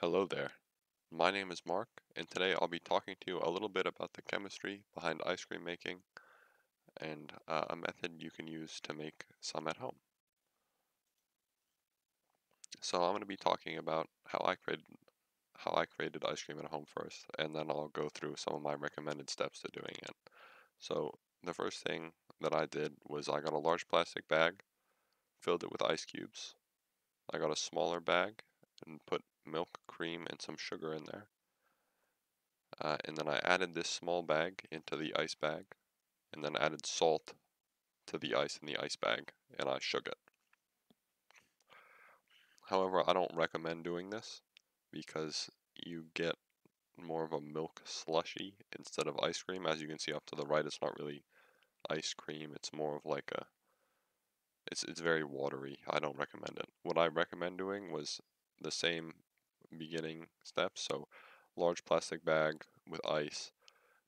Hello there. My name is Mark, and today I'll be talking to you a little bit about the chemistry behind ice cream making and uh, a method you can use to make some at home. So I'm going to be talking about how I created how I created ice cream at home first, and then I'll go through some of my recommended steps to doing it. So the first thing that I did was I got a large plastic bag, filled it with ice cubes. I got a smaller bag and put milk, cream, and some sugar in there. Uh, and then I added this small bag into the ice bag, and then added salt to the ice in the ice bag, and I shook it. However, I don't recommend doing this because you get more of a milk slushy instead of ice cream. As you can see off to the right, it's not really ice cream. It's more of like a, it's, it's very watery. I don't recommend it. What I recommend doing was the same beginning steps. So large plastic bag with ice.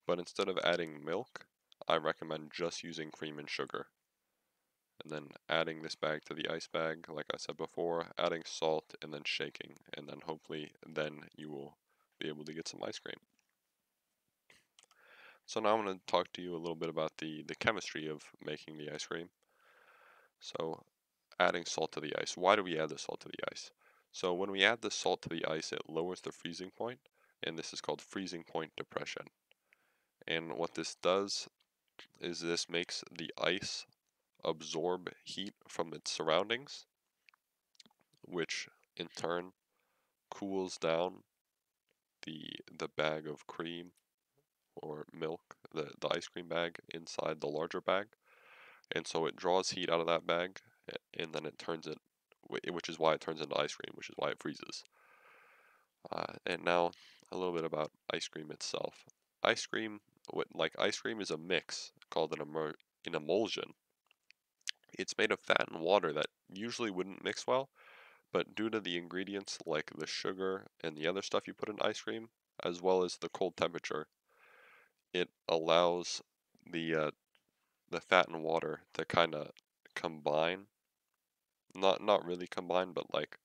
But instead of adding milk, I recommend just using cream and sugar. And then adding this bag to the ice bag, like I said before, adding salt and then shaking. And then hopefully then you will be able to get some ice cream. So now I'm going to talk to you a little bit about the, the chemistry of making the ice cream. So adding salt to the ice. Why do we add the salt to the ice? So when we add the salt to the ice, it lowers the freezing point, and this is called freezing point depression. And what this does is this makes the ice absorb heat from its surroundings, which in turn cools down the the bag of cream or milk, the, the ice cream bag inside the larger bag. And so it draws heat out of that bag and then it turns it which is why it turns into ice cream, which is why it freezes. Uh, and now a little bit about ice cream itself. Ice cream, like ice cream, is a mix called an, an emulsion. It's made of fat and water that usually wouldn't mix well, but due to the ingredients like the sugar and the other stuff you put in ice cream, as well as the cold temperature, it allows the uh, the fat and water to kind of combine not not really combined, but like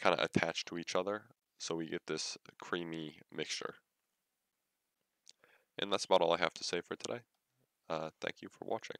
kind of attached to each other. So we get this creamy mixture. And that's about all I have to say for today. Uh, thank you for watching.